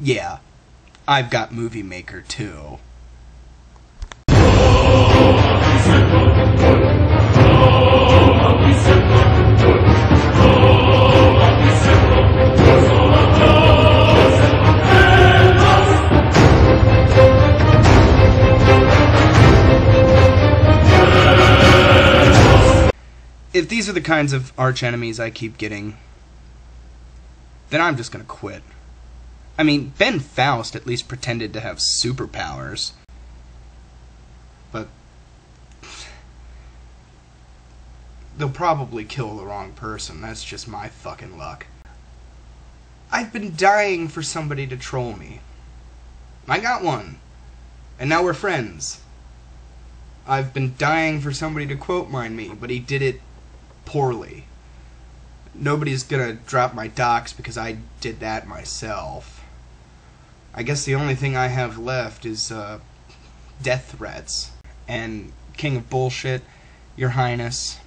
yeah, I've got Movie Maker too. If these are the kinds of arch enemies I keep getting, then I'm just gonna quit. I mean, Ben Faust at least pretended to have superpowers. But. They'll probably kill the wrong person. That's just my fucking luck. I've been dying for somebody to troll me. I got one. And now we're friends. I've been dying for somebody to quote mine me, but he did it poorly. Nobody's gonna drop my docs because I did that myself. I guess the only thing I have left is uh, death threats. And King of Bullshit, Your Highness,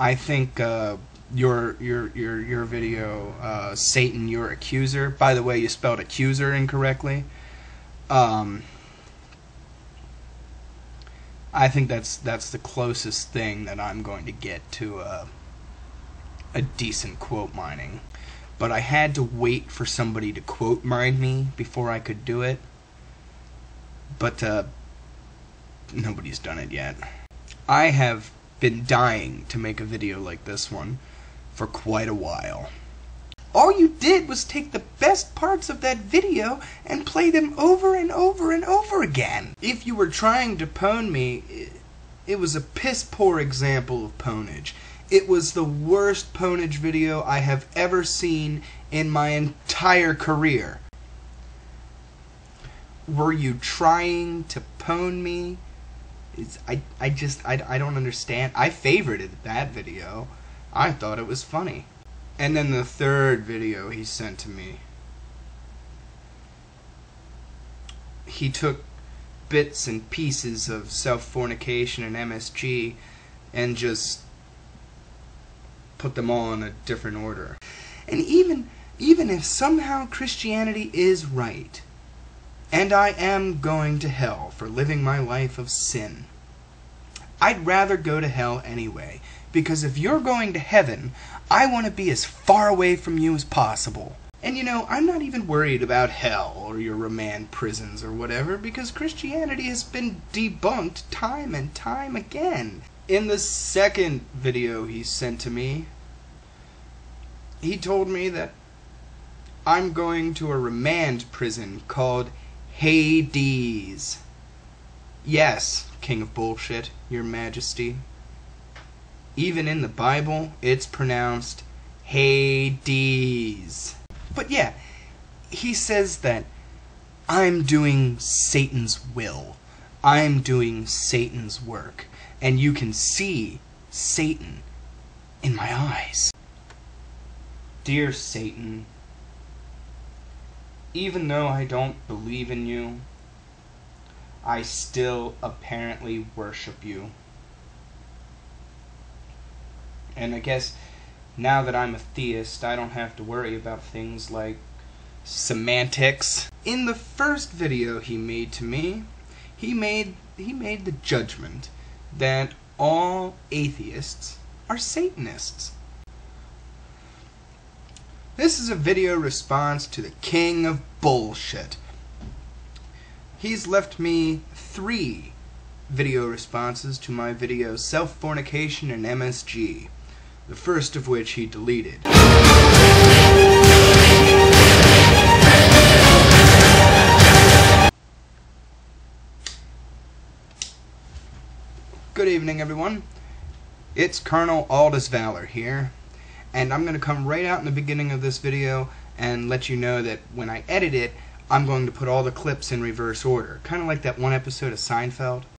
I think uh, your your your your video, uh, Satan, your accuser. By the way, you spelled accuser incorrectly. Um, I think that's that's the closest thing that I'm going to get to a, a decent quote mining. But I had to wait for somebody to quote mine me before I could do it. But uh, nobody's done it yet. I have been dying to make a video like this one for quite a while. All you did was take the best parts of that video and play them over and over and over again. If you were trying to pwn me, it was a piss poor example of pwnage. It was the worst pwnage video I have ever seen in my entire career. Were you trying to pwn me? It's, I, I just, I, I don't understand. I favorited that video. I thought it was funny. And then the third video he sent to me, he took bits and pieces of self fornication and MSG and just put them all in a different order. And even even if somehow Christianity is right, and I am going to hell for living my life of sin, I'd rather go to hell anyway because if you're going to heaven, I want to be as far away from you as possible. And you know, I'm not even worried about hell or your remand prisons or whatever because Christianity has been debunked time and time again. In the second video he sent to me, he told me that I'm going to a remand prison called Hades. Yes, King of Bullshit, Your Majesty. Even in the Bible, it's pronounced Hades. But yeah, he says that I'm doing Satan's will. I'm doing Satan's work. And you can see Satan in my eyes. Dear Satan, even though I don't believe in you, I still apparently worship you. And I guess now that I'm a theist, I don't have to worry about things like semantics. In the first video he made to me, he made he made the judgment that all atheists are Satanists. This is a video response to the king of bullshit. He's left me three video responses to my video Self-Fornication and MSG the first of which he deleted. Good evening, everyone. It's Colonel Aldus Valor here, and I'm going to come right out in the beginning of this video and let you know that when I edit it, I'm going to put all the clips in reverse order, kind of like that one episode of Seinfeld.